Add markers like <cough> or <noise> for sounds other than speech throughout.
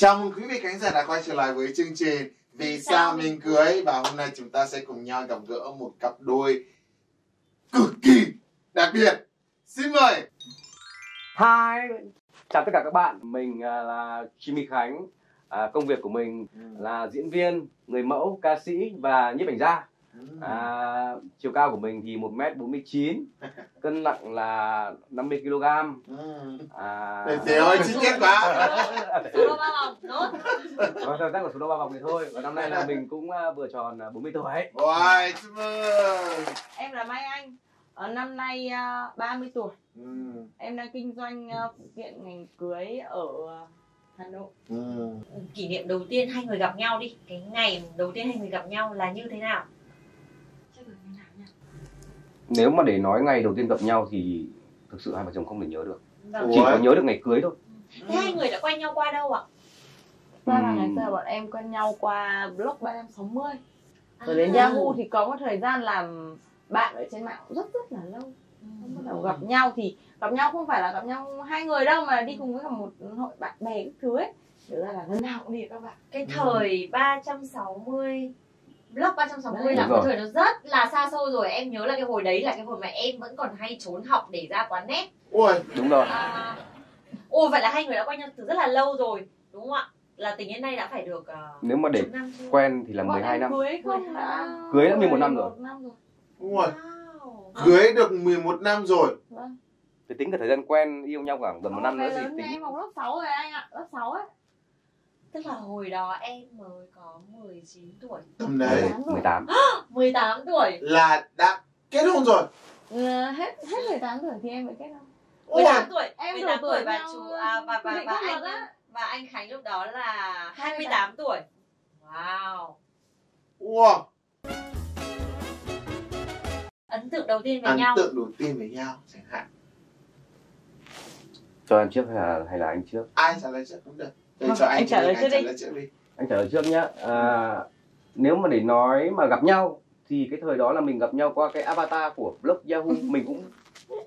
Chào mừng quý vị khán giả đã quay trở lại với chương trình Vì sao mình cưới và hôm nay chúng ta sẽ cùng nhau gặp gỡ một cặp đôi cực kỳ đặc biệt. Xin mời. Hi, chào tất cả các bạn. Mình à, là Jimmy Khánh. À, công việc của mình là diễn viên, người mẫu, ca sĩ và nhiếp ảnh gia. À, chiều cao của mình thì 1m49, cân nặng là 50kg. À, Để thế ơi, chi tiết quá. <laughs> Số đo ba vòng, nốt. Thật ra là số đo ba vòng thì thôi. Và năm nay là mình cũng à, vừa tròn à, 40 tuổi. Ôi, chúc mừng. Em là Mai Anh. Ở năm nay uh, 30 tuổi. Ừ. Em đang kinh doanh uh, phụ kiện ngành cưới ở Hà Nội. Ừ. kỷ niệm đầu tiên hai người gặp nhau đi cái ngày đầu tiên hai người gặp nhau là như thế nào Chắc là như nào nhỉ? Nếu mà để nói ngày đầu tiên gặp nhau thì thực sự hai vợ chồng không thể nhớ được. vâng. Chỉ có nhớ được ngày cưới thôi. thế hai người đã quen nhau qua đâu ạ Ra là ngày xưa bọn em quen nhau qua blog 360. À. Rồi đến Yahoo thì có một thời gian làm bạn ở trên mạng rất rất là lâu. Xong bắt đầu gặp nhau thì gặp nhau không phải là gặp nhau hai người đâu mà đi cùng với cả một hội bạn bè các thứ ấy. Thực ra là lần nào cũng đi các bạn. cái thời 360 Blog 360 Đấy. là một thời nó rất là xa xôi rồi Em nhớ là cái hồi đấy là cái hồi mà em vẫn còn hay trốn học để ra quán net Ôi, Đúng rồi. à, Ôi vậy là hai người đã quen nhau từ rất là lâu rồi Đúng không ạ? Là tình đến nay đã phải được uh, Nếu mà để năm quen thì là Bọn 12 em năm. Cưới không 12 đã năm. Cưới đã 11 năm rồi. 11 năm rồi. Wow. cưới được 11 năm rồi. Vâng. Thì tính cả thời gian quen yêu nhau khoảng gần một năm nữa thì tính em học lớp 6 rồi anh ạ, lớp 6 ấy. Tức là hồi đó em mới có 19 tuổi Tầm đấy 18. 18 <gasps> tuổi là đã kết hôn rồi. Ờ, hết hết 18 tuổi thì em mới kết hôn. Ôi, 18 tuổi Em 18 độ tuổi tuổi và nhau, chú à, và và và anh á. và anh Khánh lúc đó là 28 tuổi. Wow. wow. Ấn tượng đầu tiên với Ấn nhau. tượng đầu tiên với nhau chẳng hạn. Cho em trước hay là hay là anh trước? Ai trả lời trước cũng được. Để Vâng, cho anh, anh trả lời trước trả đi. lời trước đi. Anh trả lời trước nhá. À, nếu mà để nói mà gặp nhau thì cái thời đó là mình gặp nhau qua cái avatar của blog Yahoo mình cũng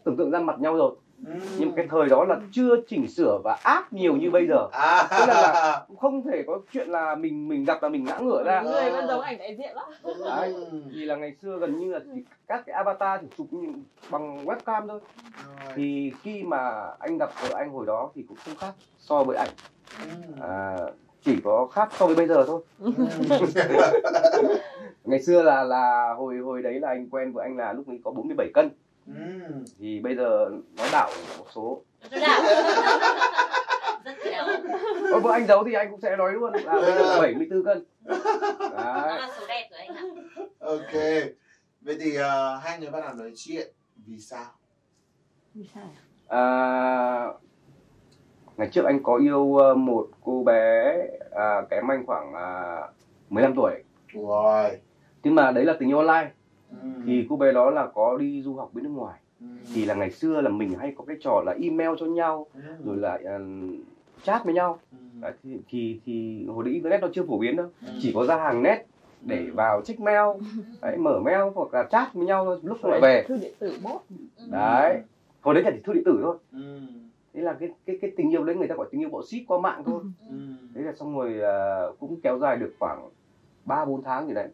tưởng tượng ra mặt nhau rồi Ừ. nhưng cái thời đó là chưa chỉnh sửa và áp nhiều như bây giờ À. Tức là là không thể có chuyện là mình mình gặp là mình ngã ngửa ra Người vẫn giống ảnh đại diện lắm. Đấy. vì là ngày xưa gần như là chỉ các cái avatar chỉ chụp bằng webcam thôi Rồi. thì khi mà anh gặp vợ anh hồi đó thì cũng không khác so với ảnh Ừ. à, chỉ có khác so với bây giờ thôi Ừ. <laughs> ngày xưa là là hồi hồi đấy là anh quen với anh là lúc ấy có 47 cân Ừ. thì bây giờ nó đảo một số. <laughs> Rất khéo. Ôi, vợ anh giấu thì anh cũng sẽ nói luôn là bây giờ 74 cân Đó đấy là số đẹp của anh ạ. Ok. Vậy thì ờ, hai người bắt đầu nói chuyện vì sao? Vì sao à, ngày trước anh có yêu ờ, một cô bé à, kém anh khoảng à, 15 tuổi Rồi. nhưng mà đấy là tình yêu online Ừ. thì cô bé đó là có đi du học bên nước ngoài Ừ. thì là ngày xưa là mình hay có cái trò là email cho nhau Ừ. rồi là ờ, chat với nhau Ừ. Đấy, thì, thì thì hồi đấy internet nó chưa phổ biến đâu Ừ. chỉ có ra hàng net để vào check mail đấy, mở mail hoặc là chat với nhau thôi, lúc lại về Thư điện tử bốt. đấy hồi đấy là chỉ thư điện tử thôi Ừ. thế là cái cái cái tình yêu đấy người ta gọi tình yêu bộ ship qua mạng thôi Ừ. thế là xong rồi à, cũng kéo dài được khoảng 3 4 tháng gì đấy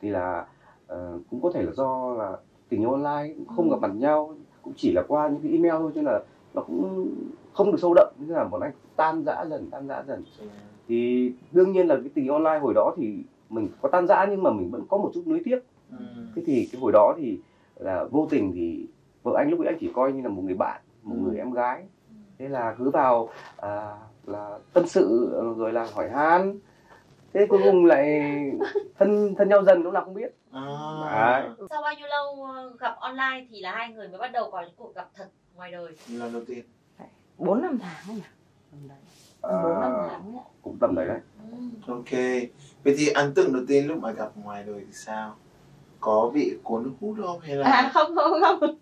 thì là ờ, cũng có thể là do là tình yêu online cũng không gặp mặt nhau cũng chỉ là qua những cái email thôi cho nên là nó cũng không được sâu đậm. Thế là bọn anh tan rã dần tan rã dần. Thì đương nhiên là cái tình yêu online hồi đó thì mình có tan rã nhưng mà mình vẫn có một chút nuối tiếc. Ừ. thế thì cái hồi đó thì là vô tình thì vợ anh lúc ấy anh chỉ coi như là một người bạn một Ừ. người em gái. Thế là cứ vào à, là tâm sự rồi là hỏi han thế cuối cùng lại thân thân nhau dần lúc nào không biết À. Đấy. Sau bao nhiêu lâu ờ, gặp online thì là hai người mới bắt đầu có những cuộc gặp thật ngoài đời. Lần đầu tiên. 4 năm tháng ấy nhỉ? Tầm đấy. à, 4 năm tháng ấy. cũng tầm đấy đấy Ừ. Ok. Vậy thì ấn tượng đầu tiên lúc mà gặp ngoài đời thì sao? Có bị cuốn hút không hay là? À không không không.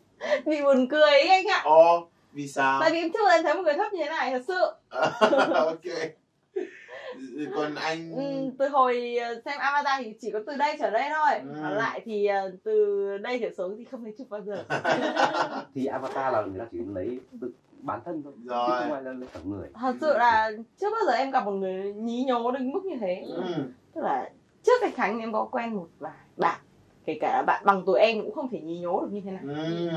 Bị buồn cười ấy anh ạ. Ồ, vì sao? Tại vì em chưa bao giờ thấy một người thấp như thế này thật sự. <laughs> ok. Còn anh Ừ, từ hồi ờ, xem Avatar thì chỉ có từ đây trở lên thôi. Ừ. Còn lại thì ờ, từ đây trở xuống thì không thấy chụp bao giờ. <laughs> thì avatar là người ta chỉ lấy tự- bản thân thôi chứ Rồi. không ai là cả người thật sự là chưa bao giờ em gặp một người nhí nhố đến mức như thế Ừ. tức là trước cái khánh em có quen một vài bạn kể cả bạn bằng tuổi em cũng không thể nhí nhố được như thế này Ừ.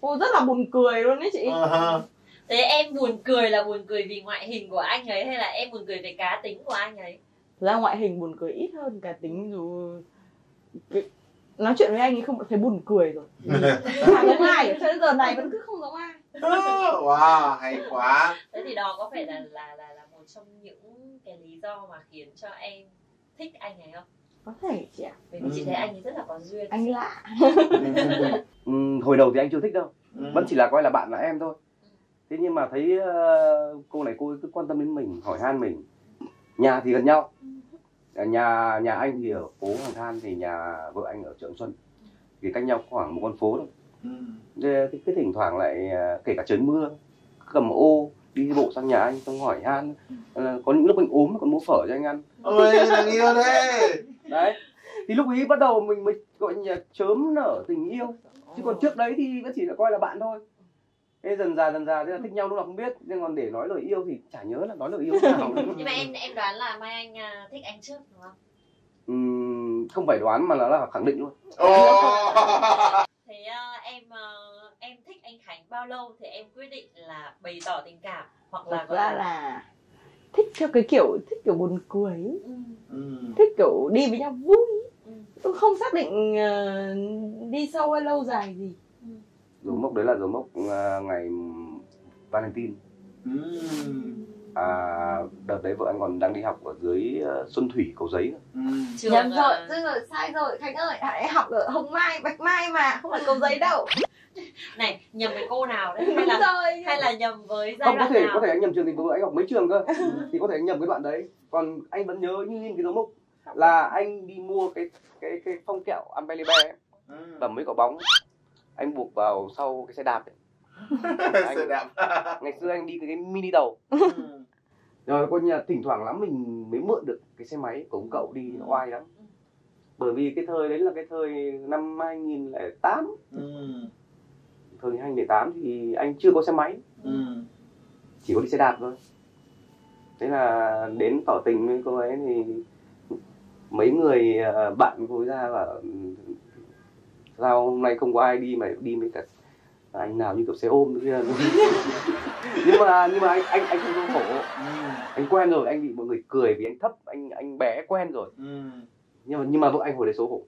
ô rất là buồn cười luôn đấy chị ha. Thế em buồn cười là buồn cười vì ngoại hình của anh ấy hay là em buồn cười về cá tính của anh ấy? Thực ra ngoại hình buồn cười ít hơn cả tính dù nói chuyện với anh ấy không thấy buồn cười rồi. Chả giống ai cho đến giờ này vẫn cứ không giống ai. Wow hay quá. Thế thì đó có phải là là là là một trong những cái lý do mà khiến cho em thích anh ấy không? Có thể chị ạ. Bởi vì chị Ừ. thấy anh ấy rất là có duyên. Anh lạ. Ừm, hồi đầu thì anh chưa thích đâu. Ừ. vẫn chỉ là coi là bạn là em thôi thế nhưng mà thấy ờ, cô này cô ấy cứ quan tâm đến mình hỏi han mình. Nhà thì gần nhau. Ở nhà nhà anh thì ở phố Hoàng Than thì nhà vợ anh ở Trượng Xuân. Thì cách nhau khoảng một con phố thôi. Ừ. Thế cái, cái thỉnh thoảng lại ờ, kể cả trời mưa cầm ô đi bộ sang nhà anh xong hỏi han Ờ, có những lúc anh ốm còn mua phở cho anh ăn? Ôi đáng yêu đấy đấy. Thì lúc ấy bắt đầu mình mới gọi là chớm nở tình yêu. Chứ còn trước đấy thì vẫn chỉ là coi là bạn thôi thế dần dà dần dà thế là thích nhau lúc nào không biết. Nhưng còn để nói lời yêu thì chả nhớ là nói lời yêu nào. <laughs> Nhưng mà em em đoán là mai anh à, thích anh trước đúng không? Ừm, không phải đoán mà là, là khẳng định luôn. Ồ. <laughs> thế à, em à, em thích anh Khánh bao lâu thì em quyết định là bày tỏ tình cảm hoặc là thật ra là thích theo cái kiểu thích kiểu buồn cười ấy. Ừ, thích kiểu đi với nhau vui. Ừ. tôi không xác định ờ, đi sâu hay lâu dài gì dấu mốc đấy là dấu mốc à, ngày Valentine. Ừ. à, đợt đấy vợ anh còn đang đi học ở dưới ờ, Xuân Thủy cầu giấy cơ. Ừ. nhầm rồi tức rồi sai rồi khánh ơi hãy học ở hồng mai bạch mai mà không phải cầu giấy đâu. <laughs> Này nhầm với cô nào đấy? Hay là rồi. hay là nhầm với giai không có đoạn thể nào? có thể anh nhầm trường thì vợ anh học mấy trường cơ. Thì có thể anh nhầm với bạn đấy. Còn anh vẫn nhớ như in cái dấu mốc là anh đi mua cái cái cái phong kẹo ấy, Ừ. và mấy quả bóng anh buộc vào sau cái xe đạp ấy. <laughs> Xe đạp. <laughs> ngày xưa anh đi cái, mini tàu Ừ. rồi coi như là thỉnh thoảng lắm mình mới mượn được cái xe máy của ông cậu đi oai lắm bởi vì cái thời đấy là cái thời năm 2008 Ừ. thời 2008 thì anh chưa có xe máy Ừ. chỉ có đi xe đạp thôi thế là đến tỏ tình với cô ấy thì mấy người ờ, bạn cô ấy ra và sao hôm nay không có ai đi mà đi với cả anh nào như kiểu xe ôm nữa <laughs> nhưng mà nhưng mà anh anh anh không khổ Ừ. anh quen rồi anh bị mọi người cười vì anh thấp anh anh bé quen rồi Ừ. nhưng mà nhưng mà vợ anh hồi đấy xấu hổ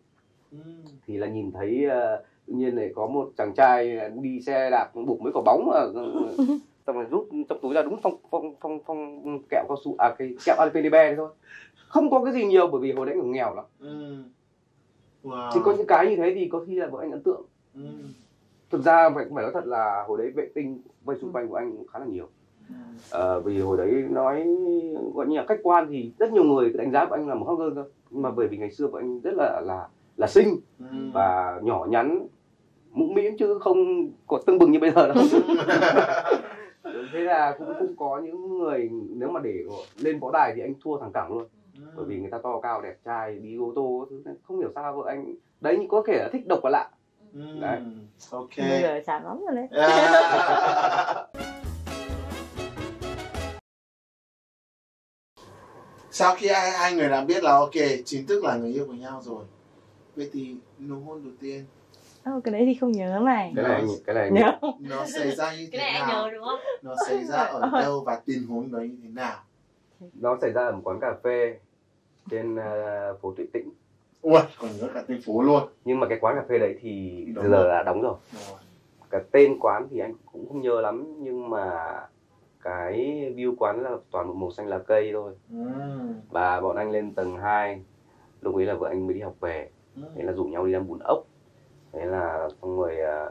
Ừ. thì là nhìn thấy ờ, tự nhiên này có một chàng trai đi xe đạp buộc mấy quả bóng mà <laughs> xong rồi rút trong túi ra đúng phong phong phong phong kẹo cao su à cái kẹo alpenibe thôi không có cái gì nhiều bởi vì hồi đấy còn nghèo lắm Ừ. Wow. thì có những cái như thế thì có khi là vợ anh ấn tượng Ừ. thực ra phải phải nói thật là hồi đấy vệ tinh vây xung quanh của anh cũng khá là nhiều. Ờ, vì hồi đấy nói gọi như là khách quan thì rất nhiều người đánh giá của anh là một hot girl cơ nhưng mà bởi vì ngày xưa của anh rất là là là xinh Ừ. và nhỏ nhắn mũm mĩm chứ không có tưng bừng như bây giờ đâu <laughs> thế là cũng cũng có những người nếu mà để lên võ đài thì anh thua thẳng cẳng luôn bởi vì người ta to cao đẹp trai đi ô tô thứ không hiểu sao vợ anh đấy nhưng có thể là thích độc và lạ Ừ. Đấy. Ok. bây giờ chán lắm rồi đấy À. <laughs> Sau khi hai, hai người đã biết là ok, chính thức là người yêu của nhau rồi. Vậy thì nụ hôn đầu tiên Ô, cái đấy thì không nhớ này cái này cái này nhớ nó xảy ra như cái thế này anh nhớ nào? đúng không Nó xảy ra ở đâu và tình huống đấy như thế nào? nó xảy ra ở một quán cà phê trên ờ, phố Tuệ Tĩnh Ui, còn nhớ cả tên phố luôn. nhưng mà cái quán cà phê đấy thì Đóng giờ rồi. là đóng rồi Rồi. cái tên quán thì anh cũng không nhớ lắm nhưng mà cái view quán là toàn bộ màu xanh lá cây thôi Ừ. và bọn anh lên tầng 2 lúc ấy là vợ anh mới đi học về Ừ. thế là rủ nhau đi ăn bún ốc thế là xong rồi à,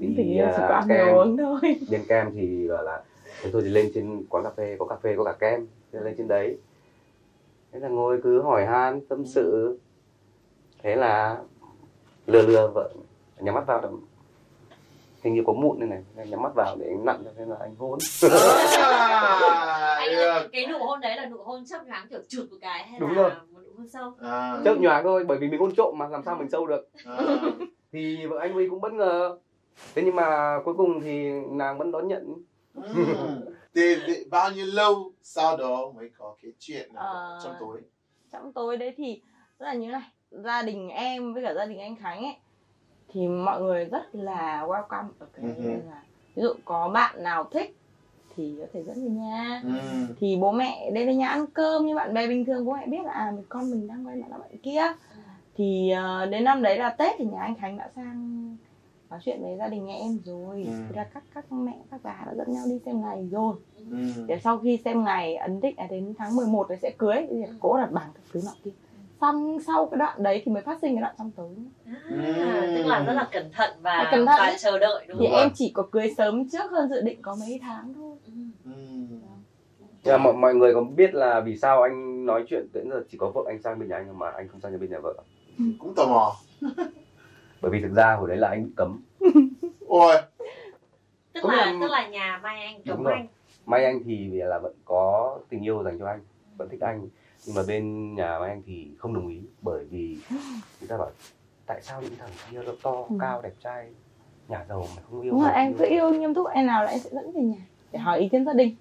tình đi yêu chỉ có ăn kem uống thôi bên kem thì gọi là thế thôi thì lên trên quán cà phê có cà phê có cả kem thế lên trên đấy thế là ngồi cứ hỏi han tâm sự. Thế là lừa lừa vợ nhắm mắt vào là hình như có mụn đây này Nên nhắm mắt vào để anh nặn cho thế là anh hôn. À, <laughs> anh cái nụ hôn đấy là nụ hôn chấp nhoáng kiểu chụt một cái hay Đúng là rồi. một nụ hôn sâu? À, chớp nhoáng thôi bởi vì mình hôn trộm mà làm sao mình sâu được. À, thì vợ anh ấy cũng bất ngờ. Thế nhưng mà cuối cùng thì nàng vẫn đón nhận. Thì bao nhiêu lâu sau đó mới có cái chuyện là Ờ. trong tối trong tối đấy thì rất là như này gia đình em với cả gia đình anh Khánh ấy thì mọi người rất là welcome ở cái Ừ hừ. là ví dụ có bạn nào thích thì có thể dẫn về nhà Ừm. thì bố mẹ đến với nhà ăn cơm như bạn bè bình thường bố mẹ biết là à con mình đang quen bạn là bạn kia thì ờ, đến năm đấy là tết thì nhà anh khánh đã sang nói chuyện với gia đình nhà em rồi. Ừ. là các các mẹ các bà đã dẫn nhau đi xem ngày rồi. Ừm. để sau khi xem ngày ấn định là đến tháng 11 thì sẽ cưới. Thì cố đặt bảng các thứ nọ kia. Xong sau cái đoạn đấy thì mới phát sinh cái đoạn trong tối. À, tức là rất là cẩn thận và Phải cẩn thận và chờ đợi đúng thì không? em chỉ có cưới sớm trước hơn dự định có mấy tháng thôi. Ừ. Nhưng mà mọi, mọi người có biết là vì sao anh nói chuyện đến giờ chỉ có vợ anh sang bên nhà anh mà anh không sang nhà bên nhà vợ? Cũng tò mò <laughs> bởi vì thực ra hồi đấy là anh bị cấm. <laughs> Ôi. Tức là là- tức là nhà mai anh cấm anh. May anh thì là vẫn có tình yêu dành cho anh vẫn thích anh. Nhưng mà bên nhà mai anh thì không đồng ý bởi vì người ta bảo tại sao những thằng kia nó to Ừ. cao đẹp trai nhà giàu mà không yêu đúng rồi em cứ yêu nghiêm túc em nào là em sẽ dẫn về nhà để hỏi ý kiến gia đình.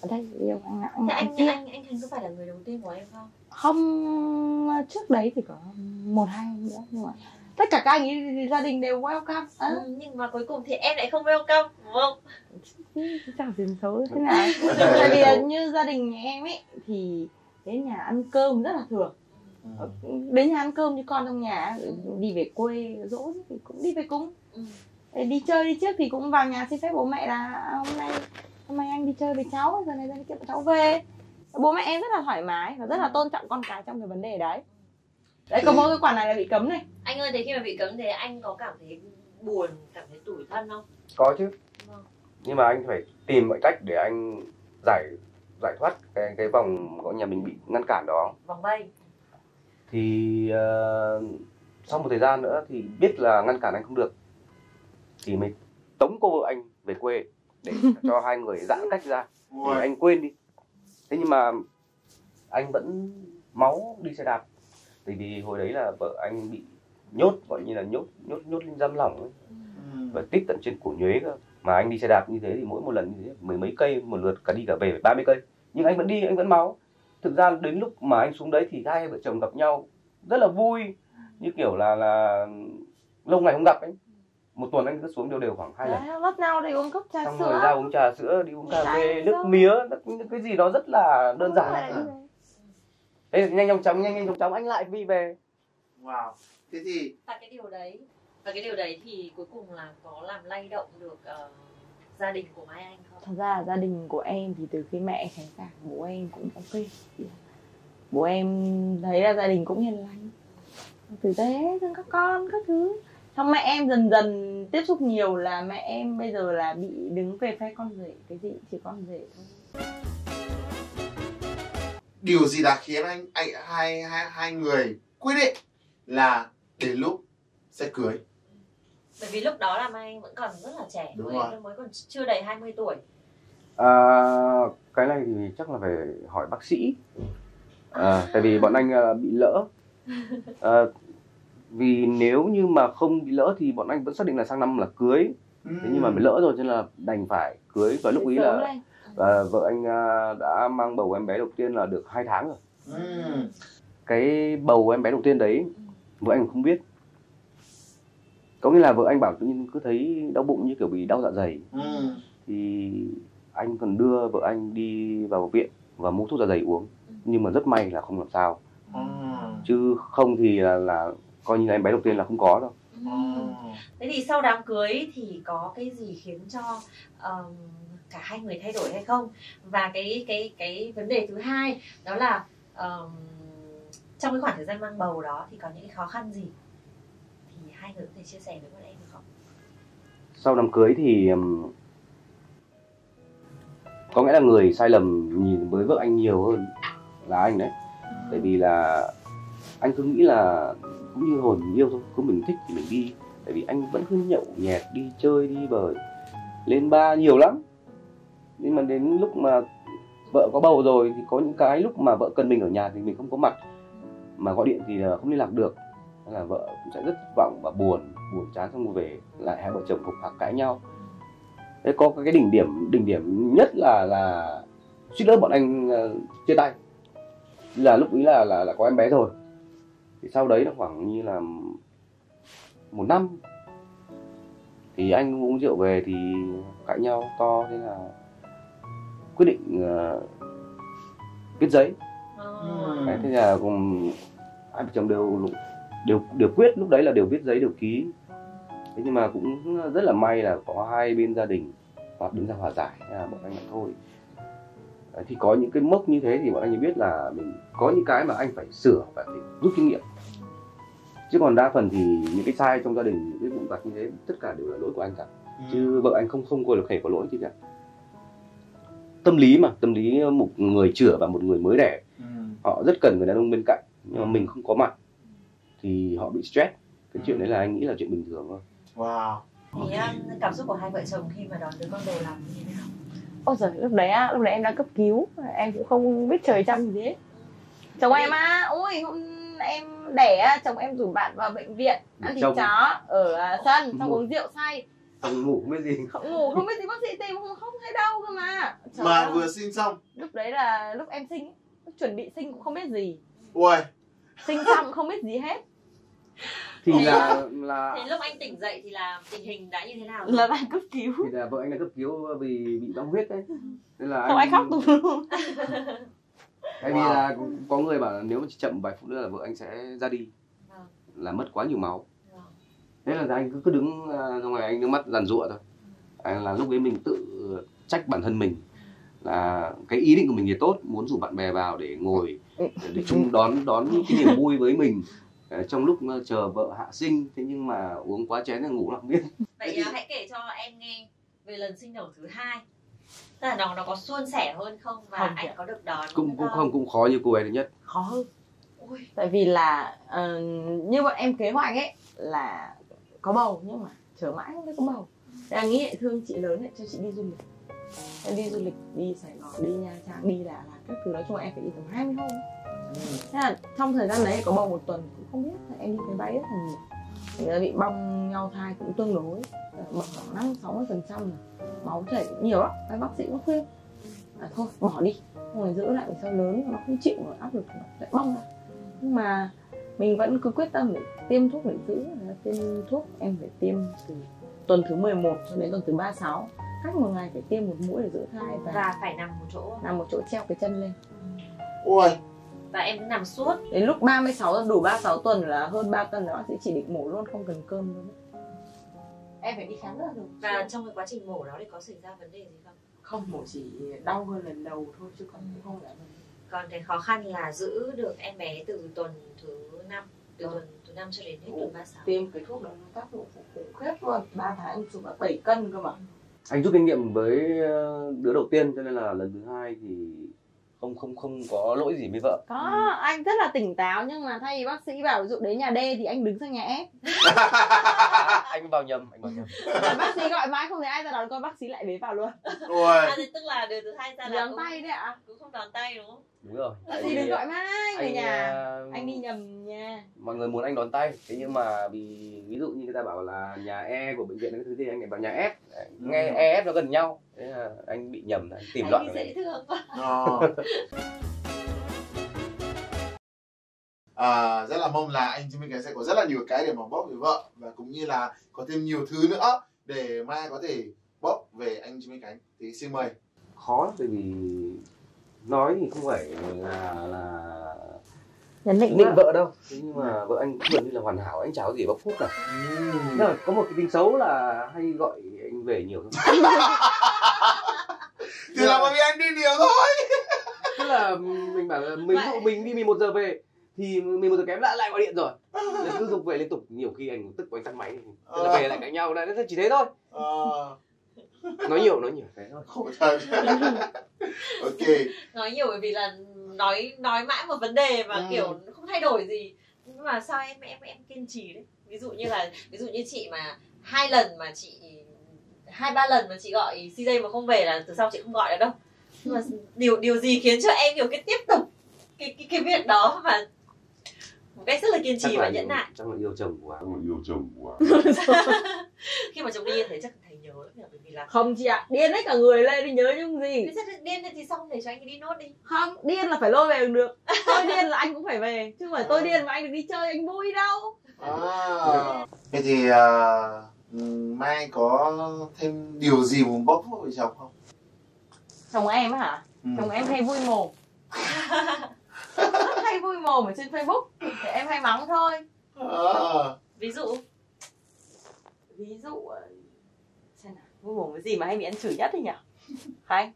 Ở đây yêu anh nào anh anh anh anh anh Khánh có phải là người đầu tiên của em không? Không trước đấy thì có một hai anh nữa nhưng mà tất cả các anh ấy thì gia đình đều welcome. À, ừ, nhưng mà cuối cùng thì em lại không welcome đúng không? Chẳng tiền xấu thế nào? <laughs> Tại vì như gia đình nhà em ấy thì đến nhà ăn cơm rất là thường. Ừm. đến nhà ăn cơm như con trong nhà đi về quê dỗ thì cũng đi về cùng. Ừ. Đi chơi đi trước thì cũng vào nhà xin phép bố mẹ là "À, hôm nay hôm nay anh đi chơi với cháu giờ này ra đi tiếp cháu về. Bố mẹ em rất là thoải mái và rất là tôn trọng con cái trong cái vấn đề đấy đấy có mỗi cái khoản này là bị cấm này. Anh ơi thế khi mà bị cấm thì anh có cảm thấy buồn cảm thấy tủi thân không? Có chứ. Vâng. nhưng mà anh phải tìm mọi cách để anh giải giải thoát cái cái vòng của nhà mình bị ngăn cản đó. Vòng vây thì ờ, sau một thời gian nữa thì biết là ngăn cản anh không được thì mới tống cô vợ anh về quê để <laughs> cho hai người giãn cách ra. Để anh quên đi. Thế nhưng mà anh vẫn máu đi xe đạp tại vì hồi đấy là vợ anh bị nhốt gọi như là nhốt nhốt nhốt lên giam lỏng ấy, Ừm. và tích tận trên cổ nhuế cơ. Mà anh đi xe đạp như thế thì mỗi một lần như thế mười mấy cây một lượt cả đi cả về phải ba mươi cây. Nhưng anh vẫn đi anh vẫn máu. Thực ra đến lúc mà anh xuống đấy thì hai vợ chồng gặp nhau rất là vui. Như kiểu là là lâu ngày không gặp ấy. Một tuần anh cứ xuống đều đều khoảng hai lần. Bắt nhau để uống cốc trà xong sữa. rồi ra uống trà sữa đi uống cà phê nước mía nước- cái gì đó rất là đơn giản thế. Thế nhanh nhanh chóng nhanh nhanh chóng chóng anh lại đi về. Wow. Thế thì và cái điều đấy và cái điều đấy thì cuối cùng là có làm lay động được ờ, gia đình của mai anh không? Thật ra là gia đình của em thì từ khi mẹ khánh cả bố em cũng ok. Bố em thấy là gia đình cũng hiền lành. Tử tế thương các con các thứ. Xong mẹ em dần dần tiếp xúc nhiều là mẹ em bây giờ là bị đứng về phe con rể cái gì chỉ con rể thôi điều gì đã khiến anh anh hai hai hai người quyết định là đến lúc sẽ cưới? Bởi vì lúc đó là mai anh vẫn còn rất là trẻ Đúng mới, rồi. mới còn chưa đầy 20 tuổi. À, cái này thì chắc là phải hỏi bác sĩ. À, tại vì bọn anh à, bị lỡ. <laughs> À, vì nếu như mà không bị lỡ thì bọn anh vẫn xác định là sang năm là cưới. Thế nhưng mà bị lỡ rồi cho nên là đành phải cưới và lúc ấy Sớm là lên. À, vợ anh à, đã mang bầu em bé đầu tiên là được hai tháng rồi Ừm. cái bầu em bé đầu tiên đấy vợ anh không biết có nghĩa là vợ anh bảo tự nhiên cứ thấy đau bụng như kiểu bị đau dạ dày Ừm. thì anh còn đưa vợ anh đi vào viện và mua thuốc dạ dày uống nhưng mà rất may là không làm sao Ừm. chứ không thì là, là coi như là em bé đầu tiên là không có đâu Ừm. thế thì sau đám cưới thì có cái gì khiến cho ờm, cả hai người thay đổi hay không? Và cái cái cái vấn đề thứ hai đó là um, trong cái khoảng thời gian mang bầu đó thì có những cái khó khăn gì? Thì hai người có thể chia sẻ với bọn em được không? Sau đám cưới thì có nghĩa là người sai lầm nhìn với vợ anh nhiều hơn là anh đấy. Tại vì là anh cứ nghĩ là cũng như hồi mình yêu thôi cứ mình thích thì mình đi. Tại vì anh vẫn cứ nhậu nhẹt đi chơi đi bời lên ba nhiều lắm nhưng mà đến lúc mà vợ có bầu rồi thì có những cái lúc mà vợ cần mình ở nhà thì mình không có mặt. Mà gọi điện thì ờ, không liên lạc được. Nên là vợ cũng sẽ rất thất vọng và buồn buồn chán xong về. Lại hai vợ chồng cục hoặc cãi nhau. Thế có cái đỉnh điểm đỉnh điểm nhất là là suýt nữa bọn anh ờ, chia tay. Là lúc ấy là là là có em bé rồi. Thì sau đấy là khoảng như là một năm. Thì anh uống rượu về thì cãi nhau to thế là quyết định uh, viết giấy. Ờ. Đấy, thế là cùng hai vợ chồng đều đều đều quyết lúc đấy là đều viết giấy đều ký. Thế nhưng mà cũng rất là may là có hai bên gia đình và đứng ra hòa giải là bọn anh là thôi. Đấy, thì có những cái mốc như thế thì bọn anh biết là mình có những cái mà anh phải sửa và phải rút kinh nghiệm. Chứ còn đa phần thì những cái sai trong gia đình những cái vụn vặt như thế tất cả đều là lỗi của anh cả. Ừ. chứ vợ anh không không có được hề có lỗi gì cả tâm lý mà tâm lý một người chữa và một người mới đẻ. Ừ. họ rất cần người đàn ông bên cạnh nhưng mà mình không có mặt thì họ bị stress. Cái chuyện đấy là anh nghĩ là chuyện bình thường thôi. Wow. Thì um, cảm xúc của hai vợ chồng khi mà đón đứa con đầu lòng như thế nào? Ôi giời lúc đấy á lúc đấy em đang cấp cứu em cũng không biết trời chăm gì hết. Chồng em á ôi hôm em đẻ chồng em rủ bạn vào bệnh viện ăn thịt Chồng- chó ở à, sân xong uống rượu say. Không ngủ không biết gì. Không ngủ không biết gì bác sĩ tìm không, không thấy đâu cơ mà Trời mà ơi, vừa sinh xong. Lúc đấy là lúc em sinh lúc chuẩn bị sinh cũng không biết gì. Ui sinh xong không biết gì hết. Thì là là thì lúc anh tỉnh dậy thì là tình hình đã như thế nào là đang cấp cứu. Thì là vợ anh là cấp cứu vì bị băng huyết đấy. Nên là không ai khóc tù luôn <laughs> tại vì Wow. là có người bảo là nếu mà chỉ chậm vài phút nữa là vợ anh sẽ ra đi. Vâng. là mất quá nhiều máu. Vâng. thế là anh cứ cứ đứng à, ra ngoài anh nước mắt giàn giụa thôi. À, là lúc ấy mình tự trách bản thân mình là cái ý định của mình thì tốt muốn rủ bạn bè vào để ngồi để, để chung đón đón cái niềm vui với mình. Trong lúc chờ vợ hạ sinh thế nhưng mà uống quá chén là ngủ không biết. Vậy à, hãy kể cho em nghe về lần sinh đầu thứ hai. Tức là nó nó có suôn sẻ hơn không và Không anh có được đón cũng cũng không cũng khó như cô ấy thứ nhất. Khó hơn. Ui, tại vì là ờ, như bọn em kế hoạch ấy là có bầu nhưng mà chờ mãi không thấy có bầu. Thế là nghĩ lại thương chị lớn lại cho chị đi du lịch em đi du lịch đi sài gòn đi nha trang đi đà lạt các thứ. Nói chung là em phải đi tầm 20 hôm. Thế là trong thời gian đấy có bầu một tuần cũng không biết là em đi máy bay rất là nhiều. Thì là bị bong nhau thai cũng tương đối. Là bỏng khoảng năm sáu mươi phần trăm máu chảy cũng nhiều lắm. Các bác sĩ cũng khuyên. Là thôi bỏ đi. Không phải giữ lại vì sao lớn nó không chịu nổi áp lực nó lại bong ra. Nhưng mà mình vẫn cứ quyết tâm để tiêm thuốc để giữ Là tiêm thuốc em phải tiêm từ tuần thứ 11 cho đến tuần thứ 36 cách một ngày phải tiêm một mũi để giữ thai và, và phải nằm một chỗ. nằm một chỗ treo cái chân lên. Ui. Và em cứ nằm suốt. Đến lúc 36 đủ 36 tuần là hơn 3 tuần là bác sĩ chỉ định mổ luôn không cần cơm luôn. Em phải đi khám rất là thường và trong cái quá trình mổ đó thì có xảy ra vấn đề gì không? Không mổ chỉ đau hơn lần đầu thôi chứ còn cũng không đã còn cái khó khăn là giữ được em bé từ tuần thứ năm từ Vâng. tuần thứ năm cho đến hết tuần 36 tiêm cái thuốc đó nó tác dụng khủng khiếp luôn. 3 tháng chụp là 7 cân cơ mà anh rút kinh nghiệm với ờ, đứa đầu tiên cho nên là lần thứ hai thì không không không có lỗi gì với vợ. Có anh rất là tỉnh táo nhưng mà thay vì bác sĩ bảo ví dụ đến nhà D thì anh đứng sang nhà F <laughs> anh vào nhầm anh vào nhầm. Bác sĩ gọi mãi không thấy ai ra đón con bác sĩ lại bế vào luôn. Ui à, thì tức là đứa thứ hai ra đón tay đấy ạ. cũng không đón tay đúng không đúng rồi. Bác Tại vì đừng gọi mãi người nhà. ờ, anh đi nhầm nha. Mọi người muốn anh đón tay. Thế nhưng mà vì ví dụ như người ta bảo là nhà E của bệnh viện cái thứ gì anh lại bảo nhà F Đấy, nghe E F nó gần nhau. Thế là anh bị nhầm anh tìm anh loạn ở dễ thương quá. Ờ. <laughs> à, rất là mong là anh Jimmy cái sẽ có rất là nhiều cái để mà bóp với vợ và cũng như là có thêm nhiều thứ nữa để mai có thể bóp về anh Jimmy Cánh thì xin mời. Khó lắm, bởi vì nói thì không phải là là nhấn định định vợ đâu. Thế nhưng mà vợ anh cũng gần như là hoàn hảo anh chả có gì bóc phúc cả. Nhưng mà có một cái tính xấu là hay gọi anh về nhiều thôi <laughs> thì là bởi vì anh đi nhiều thôi. Tức là mình bảo là mình dụ mình đi 11 giờ về thì 11 giờ kém lại lại gọi điện rồi. Rồi cứ dục về liên tục nhiều khi anh tức của anh tắt máy. Thế là về lại cãi nhau đấy chỉ thế thôi. Ờ, nói nhiều nói nhiều thế thôi. Khổ thật <laughs> <laughs> ok. Nói nhiều bởi vì là nói nói mãi một vấn đề mà Ừ. kiểu không thay đổi gì. Nhưng mà sao em em em kiên trì đấy? Ví dụ như là ví dụ như chị mà hai lần mà chị hai ba lần mà chị gọi CJ mà không về là từ sau chị không gọi nữa đâu. Nhưng mà điều điều gì khiến cho em kiểu cái tiếp tục cái cái cái việc đó mà cách rất là kiên chắc trì và nhẫn nại. chắc là yêu chồng quá. Chắc là yêu chồng quá. <laughs> <laughs> <laughs> Khi mà chồng đi thế chắc thầy nhớ lắm nhỉ bởi vì là không chị ạ điên hết cả người lên đi nhớ những gì. Cái rất điên thì xong để cho anh đi nốt đi. Không điên là phải lôi về được tôi điên là anh cũng phải về chứ không phải tôi điên mà anh được đi chơi anh vui đâu. À. Thế thì à, Mai có thêm điều gì muốn bóc phốt với chồng không? chồng em á hả? Ừ. chồng em hay vui mồm. Hay vui mồm ở trên facebook thì em hay mắng thôi. À. ví dụ? Ví dụ ờ, xem nào. Vui mồm cái gì mà hay bị ăn chửi nhất thì nhỉ? Hay.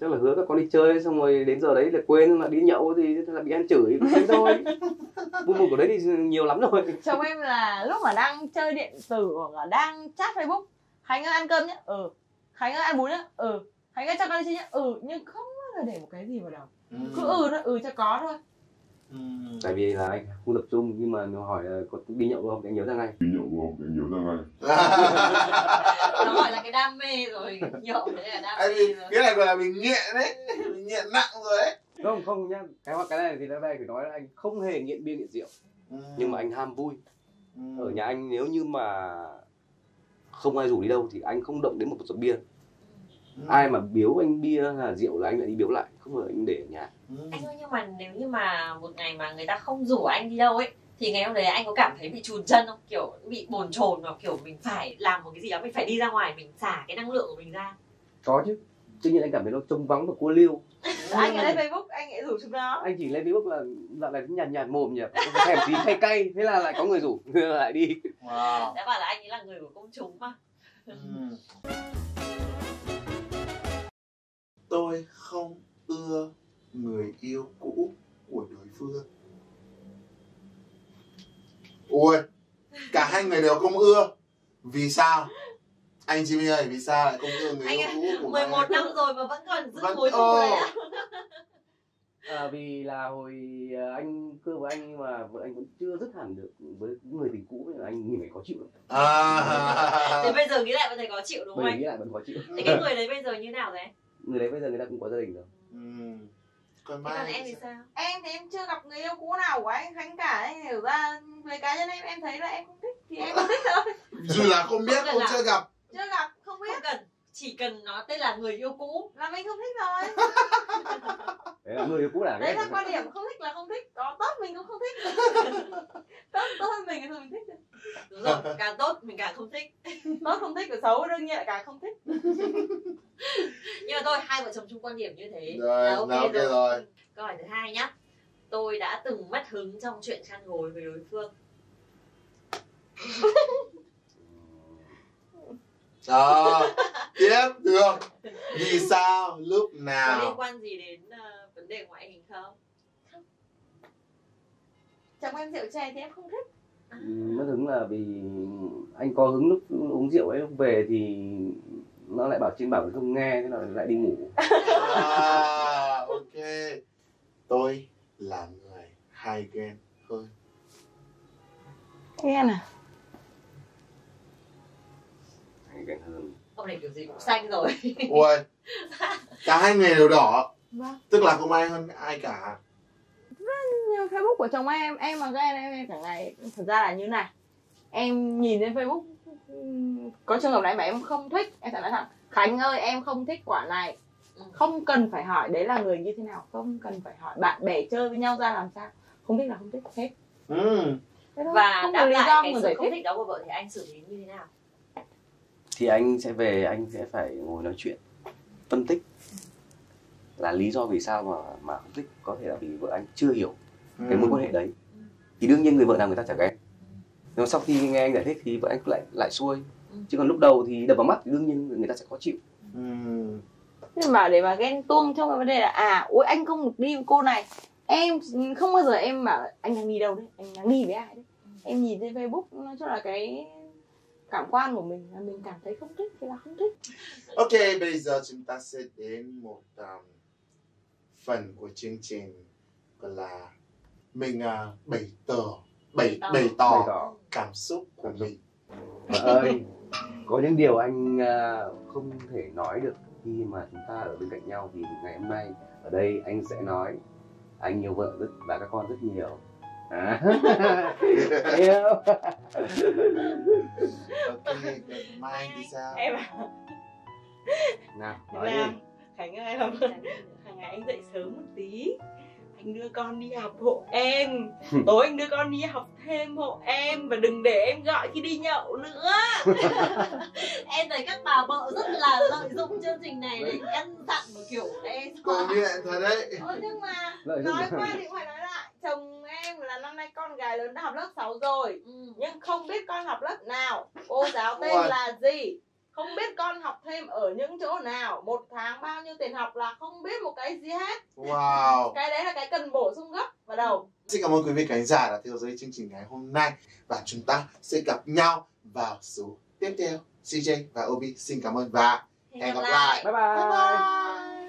Chắc là hứa các con đi chơi xong rồi đến giờ đấy là quên là đi nhậu thì thế là bị ăn chửi thế thôi. <laughs> Vui mồm của đấy thì nhiều lắm rồi. Chồng em là lúc mà đang chơi điện tử hoặc là đang chat facebook khánh ơi ăn cơm nhé ừ. Khánh ơi ăn bún nhé ừ. Khánh ơi cho con đi chơi nhé ừ nhưng không bao giờ để một cái gì vào đầu. Cứ ừ thôi ừ cho có thôi Ừ. tại vì là anh không tập trung nhưng mà nó hỏi là có đi nhậu không thì anh nhớ ra ngay Đi nhậu không thì nhớ ra ngay <laughs> nó gọi là cái đam mê rồi nhậu đấy là đam Anh mê rồi cái này gọi là mình nghiện đấy mình nghiện nặng rồi đấy không không nhá cái cái này thì đây phải nói là anh không hề nghiện bia nghiện rượu Ừ. nhưng mà anh ham vui Ừ. ở nhà anh nếu như mà không ai rủ đi đâu thì anh không động đến một giọt bia Ừ. ai mà biếu anh bia hay là rượu là anh lại đi biếu lại không bao giờ anh để ở nhà. Ừ. anh ơi nhưng mà nếu như mà một ngày mà người ta không rủ anh đi đâu ấy thì ngày hôm đấy anh có cảm thấy bị chùn chân không? Kiểu bị bồn chồn hoặc kiểu mình phải làm một cái gì đó mình phải đi ra ngoài mình xả cái năng lượng của mình ra? Có chứ. Tuy nhiên anh cảm thấy nó trông vắng và cô liêu <laughs> anh ở lên facebook anh ấy rủ chúng nó. Anh chỉ lên facebook là dạo này nhạt nhạt mồm nhỉ. Thèm tí cay cay. Thế là lại có người rủ <laughs> lại đi. Wow. đã bảo là anh ấy là người của công chúng mà. Ừ. <laughs> Tôi không ưa người yêu cũ của đối phương. Ui, cả hai người đều không ưa. Vì sao? Anh Jimmy ơi, vì sao lại không ưa người anh yêu ơi, cũ của 11 em? năm rồi mà vẫn còn giữ Vẫn- mối á à, vì là hồi à, anh cưa với anh nhưng mà vợ anh vẫn chưa dứt hẳn được với người tình cũ nên là anh nhìn thấy khó chịu À. Thế bây giờ nghĩ lại vẫn thấy khó chịu đúng không anh? nghĩ lại vẫn khó chịu Thế cái người đấy bây giờ như nào đấy? Người đấy bây giờ người ta cũng có gia đình rồi. Ừ. Còn còn em thì sao? em thì em chưa gặp người yêu cũ nào của anh khánh cả. Anh hiểu ra về cá nhân em em thấy là em không thích thì em không thích thôi. <laughs> Dù là không biết Không là- chưa gặp. chưa gặp không biết. Không cần, chỉ cần nó tên là người yêu cũ. Là mình không thích rồi. <laughs> Đấy là người yêu cũ là đấy là quan điểm không thích là không thích. Có tốt mình cũng không thích. <laughs> Tốt tốt hơn mình thì mình thích rồi. Đúng rồi, càng tốt mình càng không thích. Tốt không thích của xấu đương nhiên lại càng không thích thôi, hai vợ chồng chung quan điểm như thế Rồi, là ok, là ok rồi. rồi. Câu hỏi thứ hai nhá Tôi đã từng mất hứng trong chuyện chăn gối với đối phương <laughs> Đó. Tiếp được. Vì sao lúc Có liên nào? quan gì đến ờ, vấn đề ngoại hình không? chồng em rượu chè thì em không thích Ừ, mất hứng là vì anh có hứng lúc uống rượu ấy lúc về thì nó lại bảo trên bảo không nghe thế là lại đi ngủ À, ok. Tôi là người hay ghen hơn. nghe nè hay ghen hơn Ông này kiểu gì cũng xanh rồi Ui. Cả hai người đều đỏ. vâng Tức là không ai hơn ai cả. nhưng facebook của chồng em em mà ghen em, em cả ngày thật ra là như này em nhìn lên facebook có trường hợp này mà em không thích em sẽ nói thẳng khánh ơi em không thích quả này Ừ. không cần phải hỏi đấy là người như thế nào không cần phải hỏi bạn bè chơi với nhau ra làm sao không thích là không thích hết Ừ. Và không đáp lại do cái sự giải không thích thích đó của vợ thì anh xử lý như thế nào? thì anh sẽ về anh sẽ phải ngồi nói chuyện phân tích là lý do vì sao mà mà không thích có thể là vì vợ anh chưa hiểu Ừ. cái mối quan hệ đấy thì đương nhiên người vợ nào người ta chả ghét nhưng sau khi nghe anh giải thích thì vợ anh lại lại xuôi. Ừ. chứ còn lúc đầu thì đập vào mắt thì đương nhiên người ta sẽ khó chịu. Ừ. nhưng mà để mà ghen tuông trong cái vấn đề là à ôi anh không được đi với cô này. Em không bao giờ em bảo anh đang đi đâu đấy anh đang đi với ai đấy. Em nhìn trên facebook nói chung là cái cảm quan của mình là mình cảm thấy không thích thì là không thích. Ok, bây giờ chúng ta sẽ đến một um, phần của chương trình gọi là mình uh, bày tỏ bày Bày tỏ. tỏ cảm xúc của Cảm mình. vợ ơi có những điều anh à, không thể nói được khi mà chúng ta ở bên cạnh nhau thì ngày hôm nay ở đây anh sẽ nói anh yêu vợ rất và các con rất nhiều. À. <laughs> yêu. Ok mai thì sao em à nào nói nào đi khánh ơi làm. Hàng ngày anh dậy sớm một tí anh đưa con đi học hộ em. Tối anh đưa con đi học thêm hộ em và đừng để em gọi khi đi nhậu nữa. <laughs> Em thấy các bà vợ rất là lợi dụng chương trình này để căn dặn một kiểu đe cô dọa nghiện thật đấy. Ơ nhưng mà lợi nói qua thì phải nói lại. Chồng em là năm nay con gái lớn đã học lớp 6 rồi. Ừ. nhưng không biết con học lớp nào. Cô giáo tên là gì không biết con học thêm ở những chỗ nào một tháng bao nhiêu tiền học là không biết một cái gì hết. Wow. <laughs> Cái đấy là cái cần bổ sung gấp vào đầu. Xin cảm ơn quý vị khán giả đã theo dõi chương trình ngày hôm nay. Và chúng ta sẽ gặp nhau vào số tiếp theo. CJ và Obi xin cảm ơn và hẹn gặp lại. bye bye, bye bye